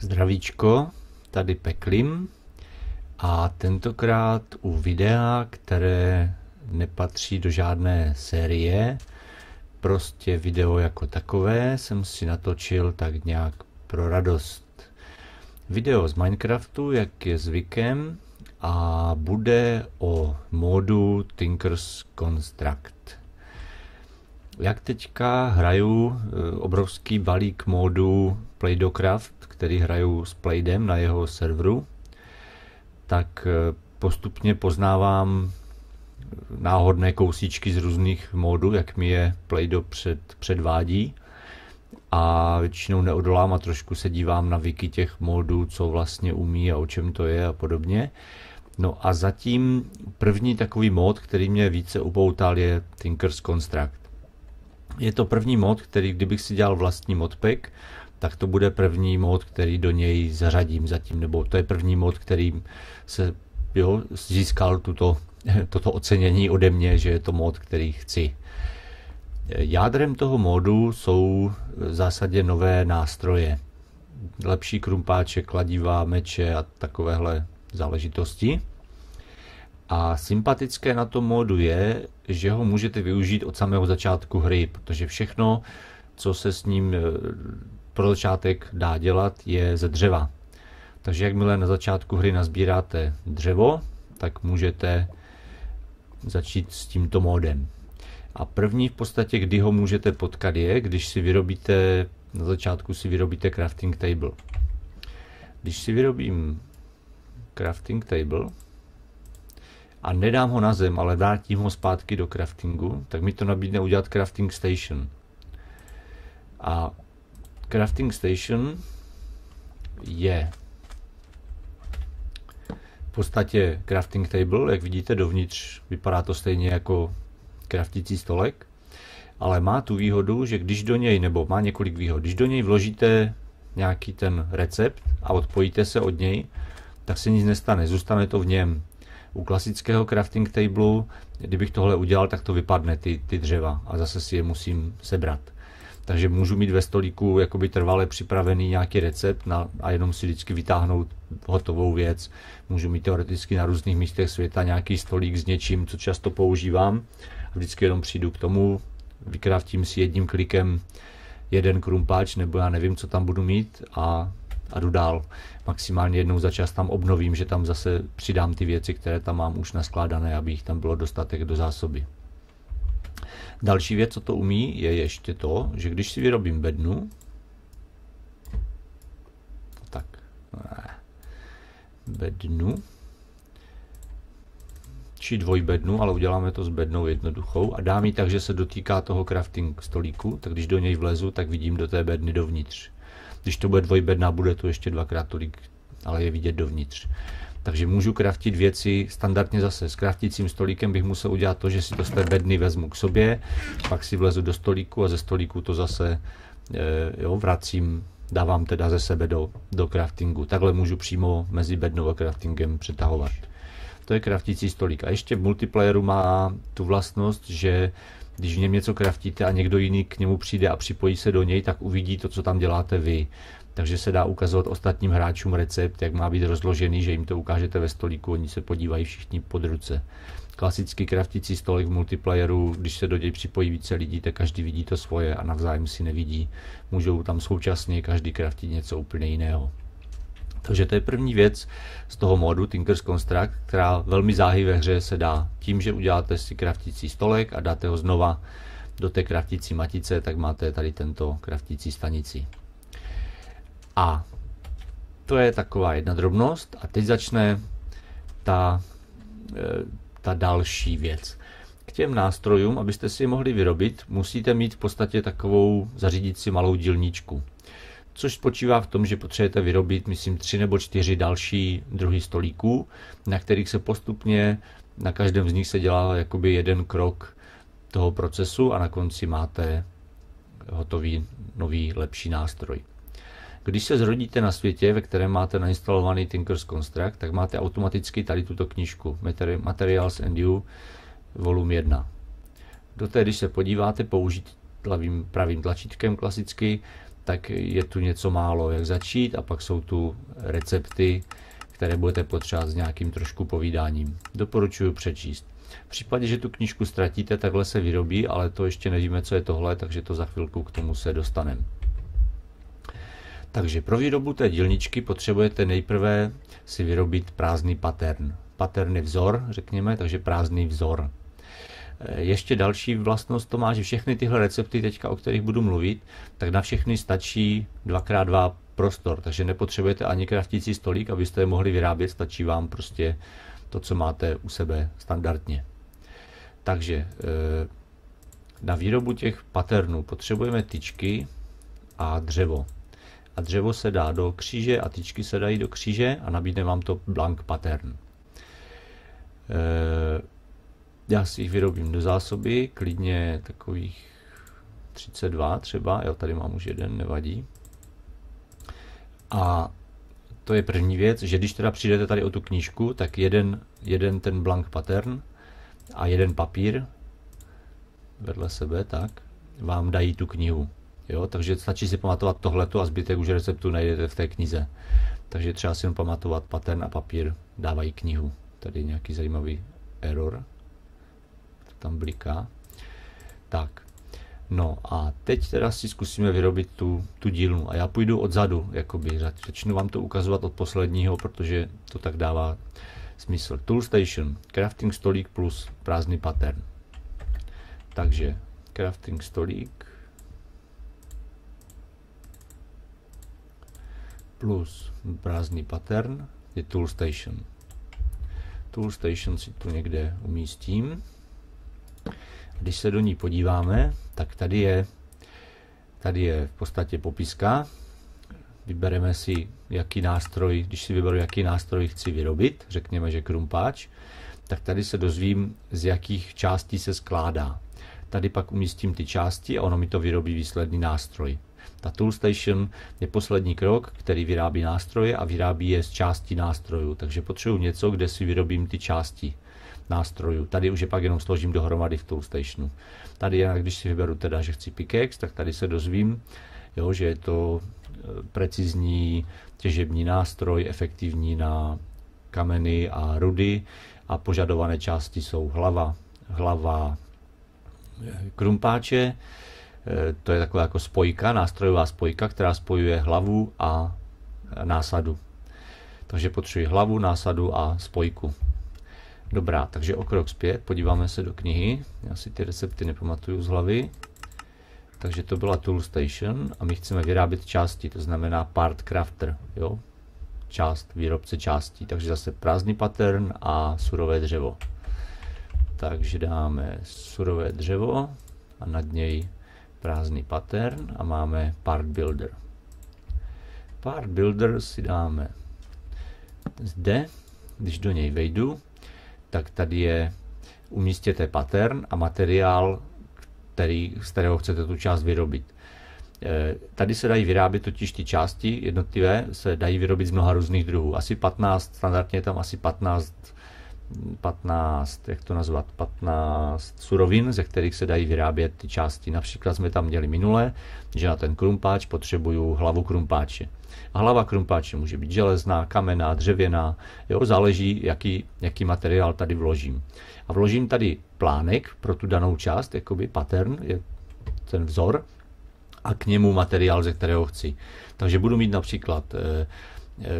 Zdravíčko, tady Peklim a tentokrát u videa, které nepatří do žádné série, prostě video jako takové jsem si natočil tak nějak pro radost. Video z Minecraftu, jak je zvykem, a bude o módu Tinker's Construct. Jak teďka hraju eh, obrovský balík módu Playdocraft, který hraju s Playdem na jeho serveru, tak eh, postupně poznávám náhodné kousíčky z různých módů, jak mi je Playdo před, předvádí. A většinou neodolám a trošku se dívám na wiki těch módů, co vlastně umí a o čem to je a podobně. No a zatím první takový mod, který mě více upoutal, je Tinker's Construct. Je to první mod, který kdybych si dělal vlastní modpack, tak to bude první mod, který do něj zařadím zatím, nebo to je první mod, který se jo, získal tuto, toto ocenění ode mě, že je to mod, který chci. Jádrem toho modu jsou v zásadě nové nástroje. Lepší krumpáče, kladiva, meče a takovéhle záležitosti. A sympatické na tom módu je, že ho můžete využít od samého začátku hry, protože všechno, co se s ním eh, pro začátek dá dělat, je ze dřeva. Takže jakmile na začátku hry nazbíráte dřevo, tak můžete začít s tímto módem. A první v podstatě, kdy ho můžete potkat je, když si vyrobíte, na začátku si vyrobíte crafting table. Když si vyrobím crafting table, a nedám ho na zem, ale vrátím ho zpátky do craftingu, tak mi to nabídne udělat crafting station. A crafting station je v podstatě crafting table, jak vidíte dovnitř, vypadá to stejně jako craftící stolek, ale má tu výhodu, že když do něj, nebo má několik výhod, když do něj vložíte nějaký ten recept a odpojíte se od něj, tak se nic nestane, zůstane to v něm. U klasického crafting table, kdybych tohle udělal, tak to vypadne ty, ty dřeva a zase si je musím sebrat. Takže můžu mít ve stolíku jakoby trvale připravený nějaký recept na, a jenom si vždycky vytáhnout hotovou věc. Můžu mít teoreticky na různých místech světa nějaký stolík s něčím, co často používám. A vždycky jenom přijdu k tomu, vykraftím si jedním klikem jeden krumpáč, nebo já nevím, co tam budu mít a a jdu dál. Maximálně jednou za čas tam obnovím, že tam zase přidám ty věci, které tam mám už naskládané, aby jich tam bylo dostatek do zásoby. Další věc, co to umí, je ještě to, že když si vyrobím bednu, tak, ne, bednu, či dvojbednu, ale uděláme to s bednou jednoduchou a dám ji tak, že se dotýká toho crafting stolíku, tak když do něj vlezu, tak vidím do té bedny dovnitř. Když to bude dvojbedná, bude to ještě dvakrát tolik, ale je vidět dovnitř. Takže můžu kraftit věci standardně zase. S kraftícím stolíkem bych musel udělat to, že si to z té bedny vezmu k sobě, pak si vlezu do stolíku a ze stolíku to zase e, jo, vracím, dávám teda ze sebe do, do craftingu. Takhle můžu přímo mezi bednou a craftingem přetahovat. To je kraftící stolík. A ještě v multiplayeru má tu vlastnost, že když v něm něco kraftíte a někdo jiný k němu přijde a připojí se do něj, tak uvidí to, co tam děláte vy. Takže se dá ukazovat ostatním hráčům recept, jak má být rozložený, že jim to ukážete ve stolíku, oni se podívají všichni pod ruce. Klasický kraftící stolek v multiplayeru, když se do něj připojí více lidí, tak každý vidí to svoje a navzájem si nevidí. Můžou tam současně každý kraftit něco úplně jiného. Takže to je první věc z toho modu Tinker's Construct, která velmi záhy ve hře se dá tím, že uděláte si kraftící stolek a dáte ho znova do té kraftící matice, tak máte tady tento kraftící stanici. A to je taková jedna drobnost a teď začne ta, e, ta další věc. K těm nástrojům, abyste si je mohli vyrobit, musíte mít v podstatě takovou zařídící malou dílničku což spočívá v tom, že potřebujete vyrobit, myslím, tři nebo čtyři další druhy stolíků, na kterých se postupně, na každém z nich se dělá jakoby jeden krok toho procesu a na konci máte hotový nový lepší nástroj. Když se zrodíte na světě, ve kterém máte nainstalovaný Tinker's Construct, tak máte automaticky tady tuto knížku Materials and You, volum 1. Do té, když se podíváte, použít pravým tlačítkem klasicky, tak je tu něco málo, jak začít a pak jsou tu recepty, které budete potřebovat s nějakým trošku povídáním. Doporučuji přečíst. V případě, že tu knížku ztratíte, takhle se vyrobí, ale to ještě nevíme, co je tohle, takže to za chvilku k tomu se dostaneme. Takže pro výrobu té dílničky potřebujete nejprve si vyrobit prázdný pattern. Pattern je vzor, řekněme, takže prázdný vzor. E, ještě další vlastnost to má, že všechny tyhle recepty, teďka, o kterých budu mluvit, tak na všechny stačí 2x2 prostor, takže nepotřebujete ani kraftící stolík, abyste je mohli vyrábět, stačí vám prostě to, co máte u sebe standardně. Takže e, na výrobu těch paternů potřebujeme tyčky a dřevo. A dřevo se dá do kříže a tyčky se dají do kříže a nabídne vám to blank pattern. Já si jich vyrobím do zásoby, klidně takových 32 třeba, jo, tady mám už jeden, nevadí. A to je první věc, že když teda přijdete tady o tu knížku, tak jeden, jeden ten blank pattern a jeden papír vedle sebe, tak vám dají tu knihu. Jo, takže stačí si pamatovat tohleto a zbytek už receptu najdete v té knize. Takže třeba si jen pamatovat pattern a papír dávají knihu. Tady nějaký zajímavý error. Tam bliká. Tak, No a teď teda si zkusíme vyrobit tu, tu dílnu. A já půjdu odzadu, jakoby. Začnu vám to ukazovat od posledního, protože to tak dává smysl. Tool Station, crafting stolík plus prázdný pattern. Takže crafting stolík plus prázdný pattern je Tool Station. Tool Station si tu někde umístím. Když se do ní podíváme, tak tady je, tady je v podstatě popiska. Vybereme si, jaký nástroj, když si vyberu, jaký nástroj chci vyrobit, řekněme, že krumpáč, tak tady se dozvím, z jakých částí se skládá. Tady pak umístím ty části a ono mi to vyrobí výsledný nástroj. Ta Toolstation je poslední krok, který vyrábí nástroje a vyrábí je z částí nástrojů. Takže potřebuji něco, kde si vyrobím ty části nástrojů. Tady už je pak jenom složím dohromady v Toolstationu. Tady, já, když si vyberu teda, že chci pickaxe, tak tady se dozvím, jo, že je to e, precizní těžební nástroj, efektivní na kameny a rudy a požadované části jsou hlava, hlava e, krumpáče, e, to je taková jako spojka, nástrojová spojka, která spojuje hlavu a násadu. Takže potřebuji hlavu, násadu a spojku. Dobrá, takže o krok zpět, podíváme se do knihy. Já si ty recepty nepamatuju z hlavy. Takže to byla Tool Station a my chceme vyrábět části, to znamená part crafter, jo? část, výrobce částí. Takže zase prázdný pattern a surové dřevo. Takže dáme surové dřevo a nad něj prázdný pattern a máme part builder. Part builder si dáme zde, když do něj vejdu, tak tady je umístěte pattern a materiál, který, z kterého chcete tu část vyrobit. Eh, tady se dají vyrábět totiž ty části jednotlivé, se dají vyrobit z mnoha různých druhů. Asi 15, standardně je tam asi 15 15, jak to nazvat, 15 surovin, ze kterých se dají vyrábět ty části. Například jsme tam měli minule, že na ten krumpáč potřebuju hlavu krumpáče. A hlava krumpáče může být železná, kamenná, dřevěná, jo, záleží, jaký, jaký materiál tady vložím. A vložím tady plánek pro tu danou část, jakoby pattern, je ten vzor, a k němu materiál, ze kterého chci. Takže budu mít například Eh,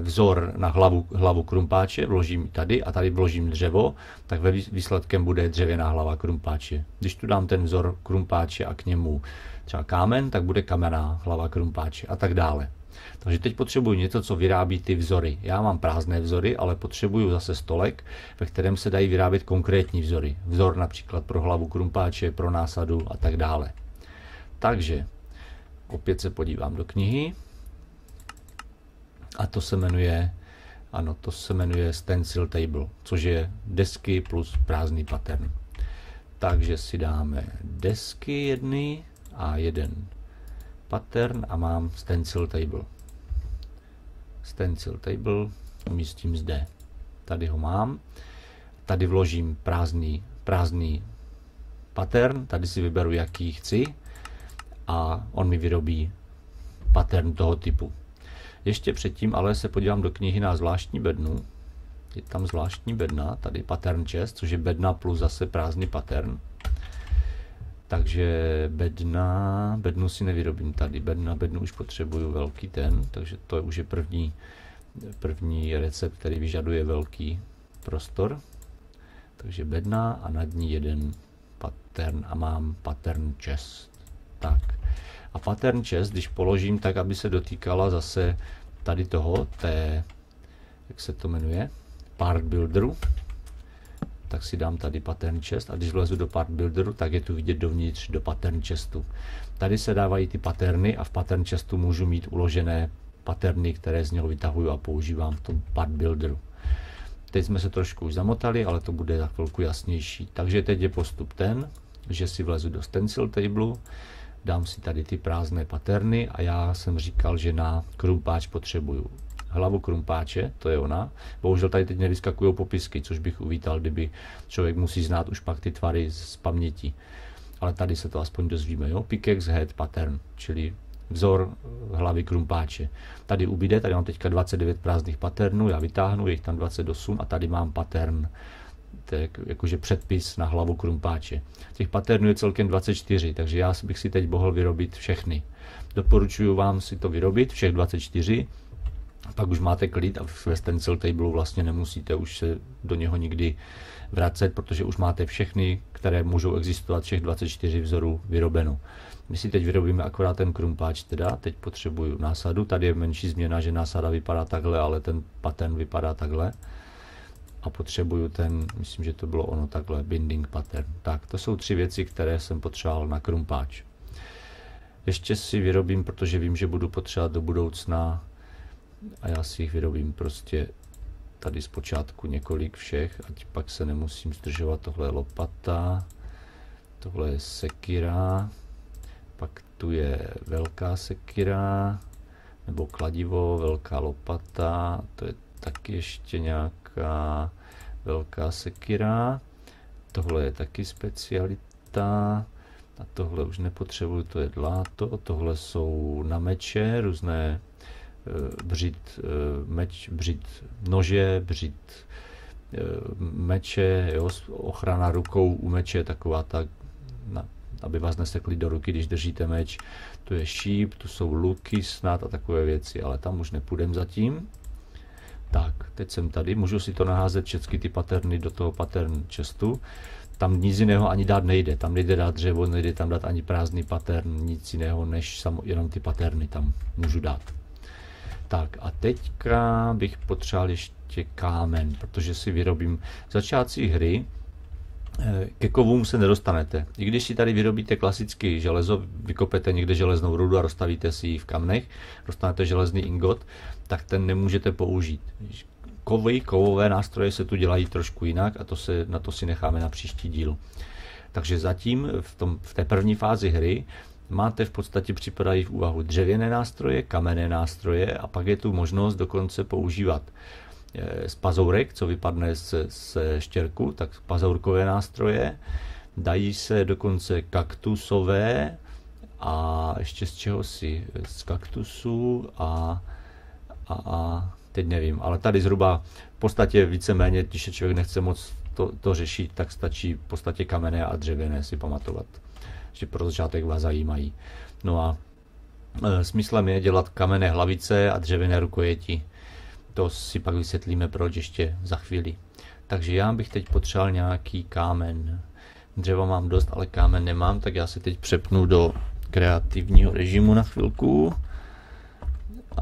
vzor na hlavu, hlavu krumpáče, vložím tady a tady vložím dřevo, tak ve výsledkem bude dřevěná hlava krumpáče. Když tu dám ten vzor krumpáče a k němu třeba kámen, tak bude kamenná hlava krumpáče a tak dále. Takže teď potřebuji něco, co vyrábí ty vzory. Já mám prázdné vzory, ale potřebuju zase stolek, ve kterém se dají vyrábět konkrétní vzory. Vzor například pro hlavu krumpáče, pro násadu a tak dále. Takže opět se podívám do knihy. A to se jmenuje, ano, to se jmenuje stencil table, což je desky plus prázdný pattern. Takže si dáme desky jedny a jeden pattern a mám stencil table. Stencil table umístím zde. Tady ho mám. Tady vložím prázdný, prázdný pattern, tady si vyberu, jaký chci a on mi vyrobí pattern toho typu. Ještě předtím ale se podívám do knihy na zvláštní bednu. Je tam zvláštní bedna, tady pattern chest, což je bedna plus zase prázdný pattern. Takže bedna, bednu si nevyrobím tady, bedna, bednu už potřebuju velký ten, takže to už je první, první recept, který vyžaduje velký prostor. Takže bedna a nad ní jeden pattern a mám pattern chest. Tak. A pattern chest, když položím tak, aby se dotýkala zase tady toho, té, jak se to jmenuje, part builderu, tak si dám tady pattern chest a když vlezu do part builderu, tak je tu vidět dovnitř do pattern chestu. Tady se dávají ty paterny a v pattern chestu můžu mít uložené paterny, které z něho vytahuju a používám v tom part builderu. Teď jsme se trošku už zamotali, ale to bude za chvilku jasnější. Takže teď je postup ten, že si vlezu do stencil table, dám si tady ty prázdné paterny a já jsem říkal, že na krumpáč potřebuju hlavu krumpáče, to je ona. Bohužel tady teď nevyskakují popisky, což bych uvítal, kdyby člověk musí znát už pak ty tvary z paměti. Ale tady se to aspoň dozvíme, jo? Pickaxe head pattern, čili vzor hlavy krumpáče. Tady ubyde, tady mám teďka 29 prázdných paternů, já vytáhnu, je jich tam 28 a tady mám pattern, to jakože předpis na hlavu krumpáče. Těch paternů je celkem 24, takže já bych si teď mohl vyrobit všechny. Doporučuji vám si to vyrobit, všech 24, pak už máte klid a ve stencil table vlastně nemusíte už se do něho nikdy vracet, protože už máte všechny, které můžou existovat, všech 24 vzorů vyrobeno. My si teď vyrobíme akorát ten krumpáč teda, teď potřebuju násadu, tady je menší změna, že násada vypadá takhle, ale ten pattern vypadá takhle. A potřebuju ten, myslím, že to bylo ono takhle, binding pattern. Tak, to jsou tři věci, které jsem potřeboval na krumpáč. Ještě si vyrobím, protože vím, že budu potřebovat do budoucna a já si jich vyrobím prostě tady zpočátku několik všech, ať pak se nemusím zdržovat. Tohle je lopata, tohle je sekira, pak tu je velká sekira, nebo kladivo, velká lopata, to je taky ještě nějaká velká sekira. Tohle je taky specialita. A tohle už nepotřebuju, to je dláto. Tohle jsou na meče, různé Eh, břit eh, meč, břit nože, břit eh, meče, jo, ochrana rukou u meče, taková ta, na, aby vás nesekli do ruky, když držíte meč. To je šíp, tu jsou luky snad a takové věci, ale tam už nepůjdem zatím. Tak, teď jsem tady, můžu si to naházet všechny ty paterny do toho pattern chestu. Tam nic jiného ani dát nejde, tam nejde dát dřevo, nejde tam dát ani prázdný pattern, nic jiného, než samo, jenom ty paterny tam můžu dát. Tak a teďka bych potřeboval ještě kámen, protože si vyrobím začátcí hry, ke kovům se nedostanete. I když si tady vyrobíte klasický železo, vykopete někde železnou rudu a rozstavíte si ji v kamnech, dostanete železný ingot, tak ten nemůžete použít. Kovy, kovové nástroje se tu dělají trošku jinak a to se, na to si necháme na příští díl. Takže zatím v, tom, v té první fázi hry máte v podstatě připadají v úvahu dřevěné nástroje, kamenné nástroje a pak je tu možnost dokonce používat z pazourek, co vypadne z, z štěrku, tak pazourkové nástroje. Dají se dokonce kaktusové a ještě z čeho si? Z kaktusu a, a, a teď nevím, ale tady zhruba v podstatě víceméně, když se člověk nechce moc to, to řešit, tak stačí v podstatě kamenné a dřevěné si pamatovat že pro začátek vás zajímají. No a e, smyslem je dělat kamenné hlavice a dřevěné rukojeti. To si pak vysvětlíme proč ještě za chvíli. Takže já bych teď potřeboval nějaký kámen. Dřeva mám dost, ale kámen nemám, tak já se teď přepnu do kreativního režimu na chvilku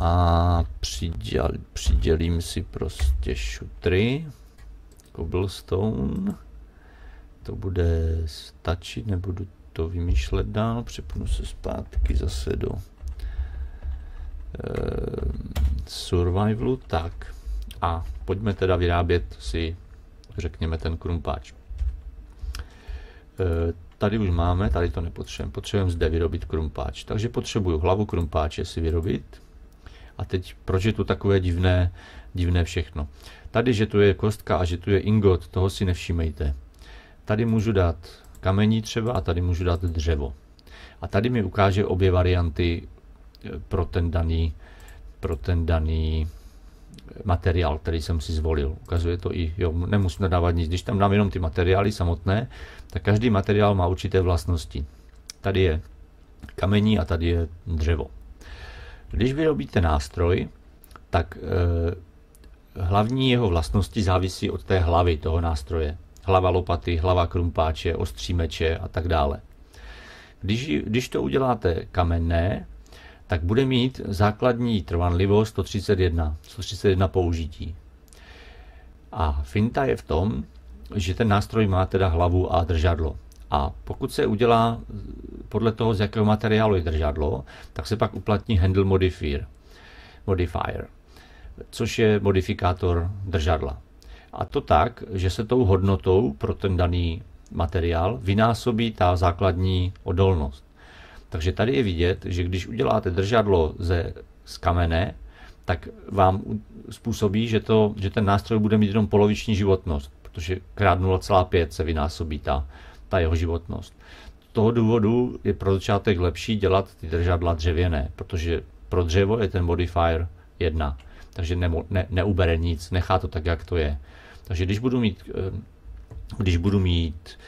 a přiděl, přidělím si prostě šutry, cobblestone, to bude stačit, nebudu to vymýšlet dál, přepnu se zpátky zase do survivalu, tak a pojďme teda vyrábět si, řekněme, ten krumpáč. E, tady už máme, tady to nepotřebujeme, potřebujeme zde vyrobit krumpáč, takže potřebuju hlavu krumpáče si vyrobit. A teď, proč je tu takové divné, divné všechno? Tady, že tu je kostka a že tu je ingot, toho si nevšímejte. Tady můžu dát kamení třeba a tady můžu dát dřevo. A tady mi ukáže obě varianty pro ten daný, pro ten daný materiál, který jsem si zvolil. Ukazuje to i, jo, nemusím nadávat nic. Když tam dám jenom ty materiály samotné, tak každý materiál má určité vlastnosti. Tady je kamení a tady je dřevo. Když vyrobíte nástroj, tak e, hlavní jeho vlastnosti závisí od té hlavy toho nástroje. Hlava lopaty, hlava krumpáče, ostří meče a tak dále. Když, když to uděláte kamenné, tak bude mít základní trvanlivost 131, 131 použití. A finta je v tom, že ten nástroj má teda hlavu a držadlo. A pokud se udělá podle toho, z jakého materiálu je držadlo, tak se pak uplatní handle modifier, modifier což je modifikátor držadla. A to tak, že se tou hodnotou pro ten daný materiál vynásobí ta základní odolnost. Takže tady je vidět, že když uděláte držadlo ze, z kamene, tak vám způsobí, že, to, že ten nástroj bude mít jenom poloviční životnost, protože krát 0,5 se vynásobí ta, ta jeho životnost. Z toho důvodu je pro začátek lepší dělat ty držadla dřevěné, protože pro dřevo je ten modifier 1, takže ne, ne, neubere nic, nechá to tak, jak to je. Takže když budu mít, eh, když budu mít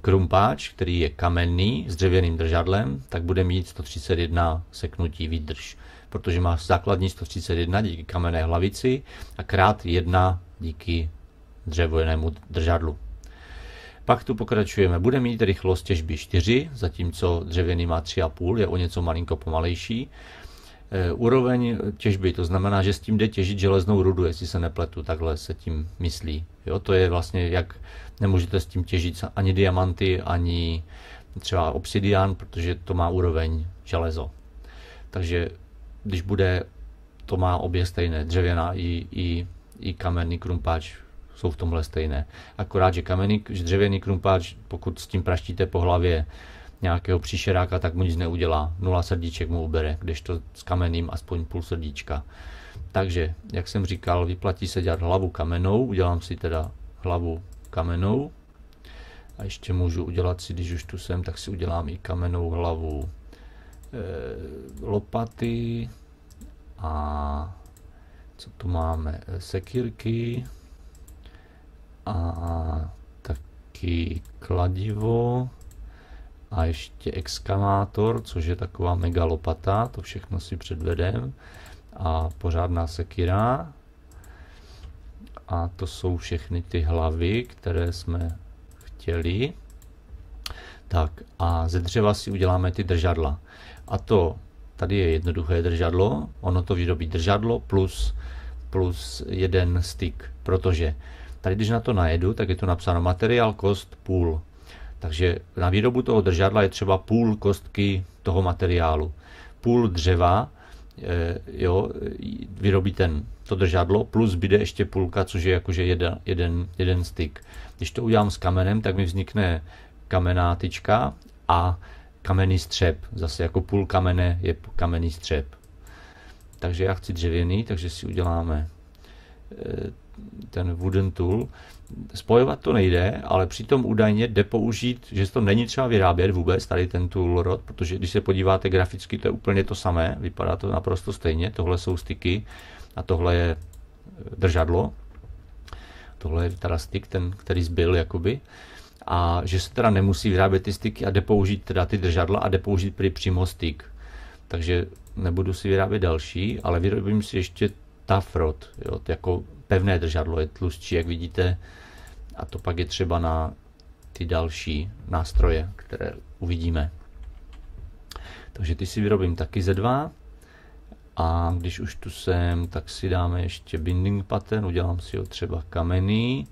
krumpáč, který je kamenný s dřevěným držadlem, tak bude mít 131 seknutí výdrž, protože má základní 131 díky kamenné hlavici a krát 1 díky dřevěnému držadlu. Pak tu pokračujeme. Bude mít rychlost těžby 4, zatímco dřevěný má 3,5, je o něco malinko pomalejší. E, úroveň těžby, to znamená, že s tím jde těžit železnou rudu, jestli se nepletu, takhle se tím myslí. Jo, to je vlastně jak nemůžete s tím těžit ani diamanty, ani třeba obsidian, protože to má úroveň železo. Takže když bude, to má obě stejné, dřevěná i, i, i kamenný krumpáč jsou v tomhle stejné. Akorát, že kamenný, že dřevěný krumpáč, pokud s tím praštíte po hlavě nějakého příšeráka, tak mu nic neudělá. Nula srdíček mu ubere, kdežto s kamenným aspoň půl srdíčka. Takže, jak jsem říkal, vyplatí se dělat hlavu kamenou, udělám si teda hlavu kamenou. A ještě můžu udělat si, když už tu jsem, tak si udělám i kamenou hlavu e, lopaty a co tu máme, sekírky a taky kladivo a ještě exkavátor, což je taková mega lopata, to všechno si předvedem a pořádná sekira a to jsou všechny ty hlavy, které jsme chtěli. Tak a ze dřeva si uděláme ty držadla. A to, tady je jednoduché držadlo, ono to vyrobí držadlo plus, plus jeden styk, protože tady když na to najedu, tak je to napsáno materiál kost půl. Takže na výrobu toho držadla je třeba půl kostky toho materiálu. Půl dřeva Eh, jo, vyrobí ten, to držadlo, plus byde ještě půlka, což je jakože jeden, jeden, jeden styk. Když to udělám s kamenem, tak mi vznikne kamenná tyčka a kamenný střep. Zase jako půl kamene je kamenný střep. Takže já chci dřevěný, takže si uděláme eh, ten wooden tool. Spojovat to nejde, ale přitom údajně jde použít, že to není třeba vyrábět vůbec, tady ten tool rod, protože když se podíváte graficky, to je úplně to samé, vypadá to naprosto stejně, tohle jsou styky a tohle je držadlo, tohle je teda styk, ten, který zbyl jakoby, a že se teda nemusí vyrábět ty styky a jde použít teda ty držadla a jde použít prý přímo styk. Takže nebudu si vyrábět další, ale vyrobím si ještě rod, jo, jako pevné držadlo, je tlustší, jak vidíte. A to pak je třeba na ty další nástroje, které uvidíme. Takže ty si vyrobím taky ze dva. A když už tu jsem, tak si dáme ještě binding pattern, udělám si ho třeba kamenný,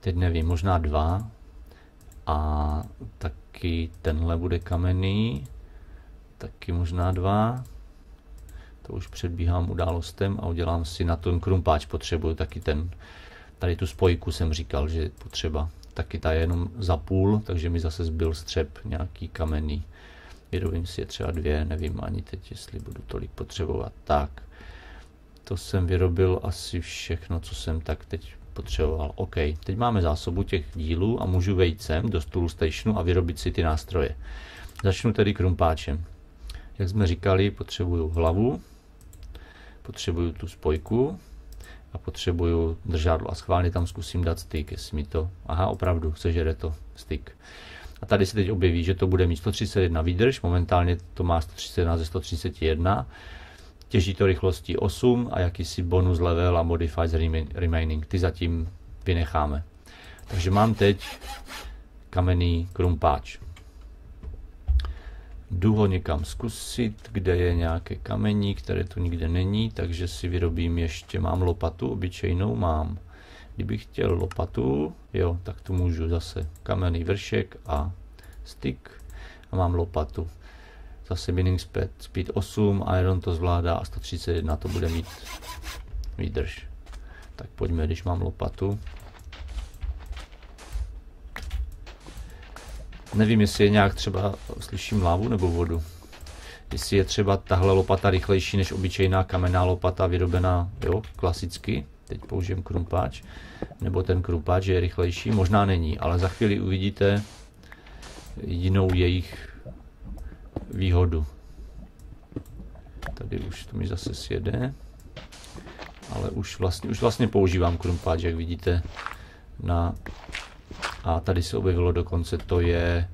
teď nevím, možná dva. A taky tenhle bude kamenný, taky možná dva to už předbíhám událostem a udělám si na ten krumpáč potřebuju taky ten, tady tu spojku jsem říkal, že potřeba. Taky ta je jenom za půl, takže mi zase zbyl střep nějaký kamenný. Vyrobím si je třeba dvě, nevím ani teď, jestli budu tolik potřebovat. Tak, to jsem vyrobil asi všechno, co jsem tak teď potřeboval. OK, teď máme zásobu těch dílů a můžu vejít sem do Tool Stationu a vyrobit si ty nástroje. Začnu tedy krumpáčem. Jak jsme říkali, potřebuju hlavu, potřebuju tu spojku a potřebuju držadlo a schválně tam zkusím dát styk, jestli mi to, aha, opravdu, sežere to styk. A tady se teď objeví, že to bude mít 131 výdrž, momentálně to má 131 ze 131, těží to rychlostí 8 a jakýsi bonus level a modified remaining, ty zatím vynecháme. Takže mám teď kamenný krumpáč. Jdu ho někam zkusit, kde je nějaké kamení, které tu nikde není, takže si vyrobím ještě, mám lopatu, obyčejnou mám. Kdybych chtěl lopatu, jo, tak tu můžu zase kamenný vršek a stick a mám lopatu. Zase winning speed, speed 8, Iron to zvládá a 131 to bude mít výdrž. Tak pojďme, když mám lopatu. Nevím, jestli je nějak třeba, slyším lávu nebo vodu. Jestli je třeba tahle lopata rychlejší než obyčejná kamenná lopata vyrobená jo, klasicky. Teď použijem krumpáč. Nebo ten krumpáč je rychlejší. Možná není, ale za chvíli uvidíte jinou jejich výhodu. Tady už to mi zase sjede. Ale už vlastně, už vlastně používám krumpáč, jak vidíte na a tady se objevilo dokonce, to je,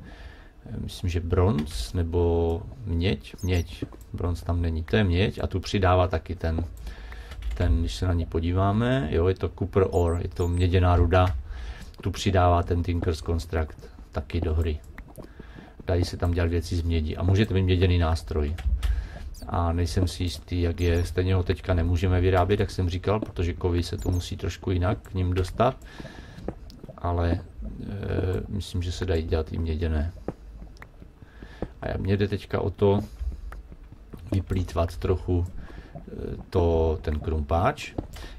myslím, že bronz nebo měď, měď, bronz tam není, to je měď a tu přidává taky ten, ten, když se na ní podíváme, jo, je to copper ore, je to měděná ruda, tu přidává ten Tinker's Construct taky do hry. Dají se tam dělat věci z mědi a můžete mít měděný nástroj. A nejsem si jistý, jak je, stejně ho teďka nemůžeme vyrábět, jak jsem říkal, protože kovy se to musí trošku jinak k ním dostat, ale Eh, myslím, že se dají dělat i měděné. A mě jde teďka o to vyplýtvat trochu eh, to, ten krumpáč.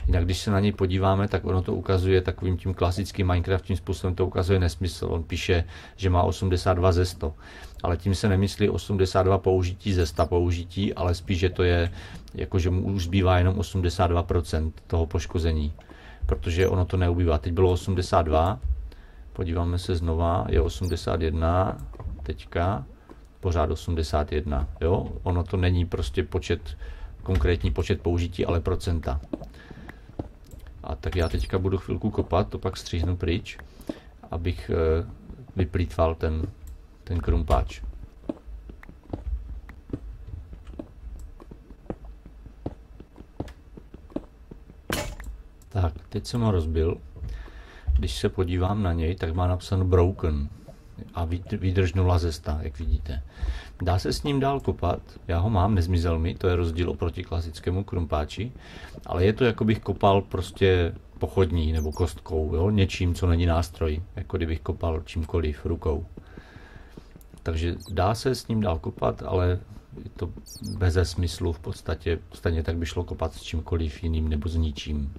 Jinak když se na něj podíváme, tak ono to ukazuje takovým tím klasickým Minecraftním způsobem, to ukazuje nesmysl. On píše, že má 82 ze 100. Ale tím se nemyslí 82 použití ze 100 použití, ale spíš, že to je, jako že mu už zbývá jenom 82% toho poškození. Protože ono to neubývá. Teď bylo 82, Podíváme se znova, je 81 teďka, pořád 81. Jo? Ono to není prostě počet, konkrétní počet použití, ale procenta. A tak já teďka budu chvilku kopat, to pak stříhnu pryč, abych eh, vyplýtval ten, ten krumpáč. Tak, teď jsem ho rozbil když se podívám na něj, tak má napsáno broken a výdrž 0 ze 100, jak vidíte. Dá se s ním dál kopat, já ho mám, nezmizel mi, to je rozdíl oproti klasickému krumpáči, ale je to jako bych kopal prostě pochodní nebo kostkou, jo? něčím, co není nástroj, jako kdybych kopal čímkoliv rukou. Takže dá se s ním dál kopat, ale je to bez smyslu v podstatě, stejně tak by šlo kopat s čímkoliv jiným nebo s ničím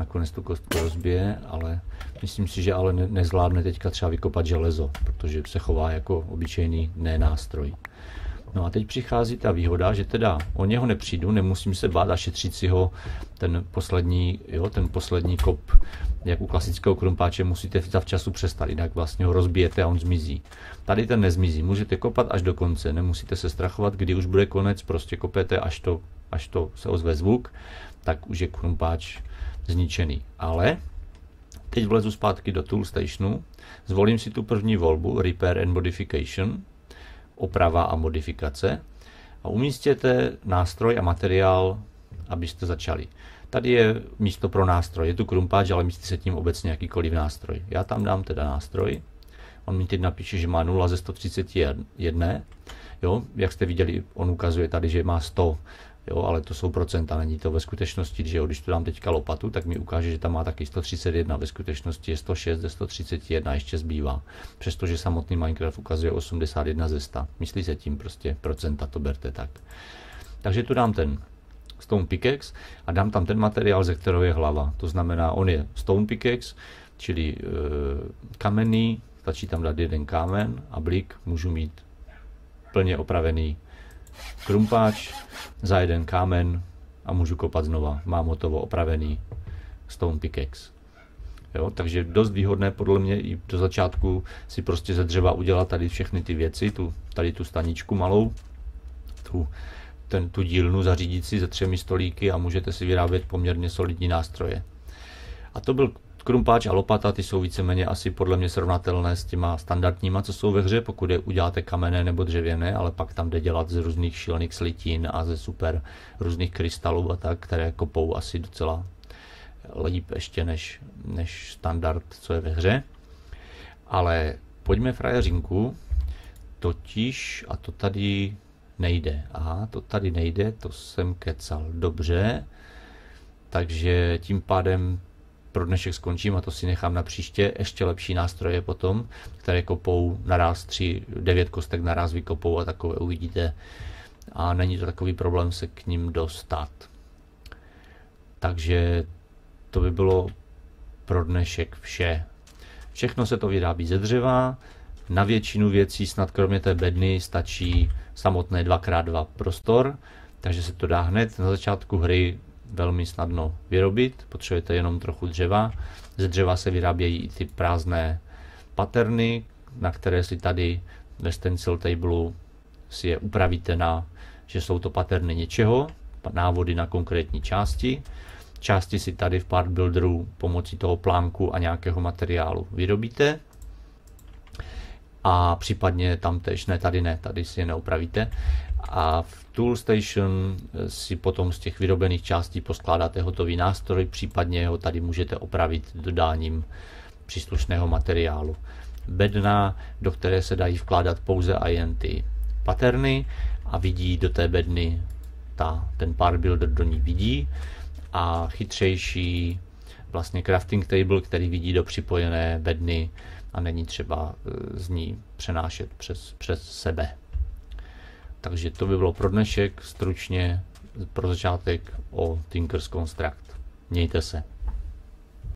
nakonec tu kostku rozbije, ale myslím si, že ale ne, nezvládne teďka třeba vykopat železo, protože se chová jako obyčejný nenástroj. No a teď přichází ta výhoda, že teda o něho nepřijdu, nemusím se bát a šetřit si ho ten poslední, jo, ten poslední kop, jak u klasického krumpáče musíte v času přestat, jinak vlastně ho rozbijete a on zmizí. Tady ten nezmizí, můžete kopat až do konce, nemusíte se strachovat, kdy už bude konec, prostě kopete, až to, až to se ozve zvuk, tak už je krumpáč zničený. Ale teď vlezu zpátky do Tool Stationu, zvolím si tu první volbu Repair and Modification, oprava a modifikace a umístěte nástroj a materiál, abyste začali. Tady je místo pro nástroj, je tu krumpáč, ale místí se tím obecně jakýkoliv nástroj. Já tam dám teda nástroj, on mi teď napíše, že má 0 ze 131, jo, jak jste viděli, on ukazuje tady, že má 100, jo, ale to jsou procenta, není to ve skutečnosti, že jo, když tu dám teďka lopatu, tak mi ukáže, že tam má taky 131, ve skutečnosti je 106 ze 131, ještě zbývá. Přestože samotný Minecraft ukazuje 81 ze 100. Myslí se tím prostě procenta, to berte tak. Takže tu dám ten Stone Pickaxe a dám tam ten materiál, ze kterého je hlava. To znamená, on je Stone Pickaxe, čili e, kamenný, stačí tam dát jeden kámen a blik můžu mít plně opravený krumpáč za jeden kámen a můžu kopat znova. Mám hotovo opravený stone pickaxe. Jo, takže dost výhodné podle mě i do začátku si prostě ze dřeva udělat tady všechny ty věci, tu, tady tu staničku malou tu, ten, tu dílnu zařídit si se třemi stolíky a můžete si vyrábět poměrně solidní nástroje. A to byl krumpáč a lopata, ty jsou víceméně asi podle mě srovnatelné s těma standardníma, co jsou ve hře, pokud je uděláte kamenné nebo dřevěné, ale pak tam jde dělat z různých šílených slitin a ze super různých krystalů a tak, které kopou asi docela líp ještě než, než standard, co je ve hře. Ale pojďme frajeřinku, totiž, a to tady nejde. Aha, to tady nejde, to jsem kecal. Dobře, takže tím pádem pro dnešek skončím a to si nechám na příště. Ještě lepší nástroje potom, které kopou naraz tři, devět kostek naraz vykopou a takové uvidíte. A není to takový problém se k ním dostat. Takže to by bylo pro dnešek vše. Všechno se to vyrábí ze dřeva, na většinu věcí snad kromě té bedny stačí samotné 2x2 prostor, takže se to dá hned na začátku hry velmi snadno vyrobit, potřebujete jenom trochu dřeva. Ze dřeva se vyrábějí ty prázdné paterny, na které si tady ve stencil table si je upravíte na, že jsou to paterny něčeho, návody na konkrétní části. Části si tady v Part Builderu pomocí toho plánku a nějakého materiálu vyrobíte a případně tam tež, ne tady ne, tady si je neupravíte. A v Toolstation si potom z těch vyrobených částí poskládáte hotový nástroj, případně ho tady můžete opravit dodáním příslušného materiálu. Bedna, do které se dají vkládat pouze a jen ty paterny a vidí do té bedny ta, ten part builder do ní vidí a chytřejší vlastně crafting table, který vidí do připojené bedny a není třeba e, z ní přenášet přes, přes sebe. Takže to by bylo pro dnešek stručně pro začátek o Tinker's Construct. Mějte se.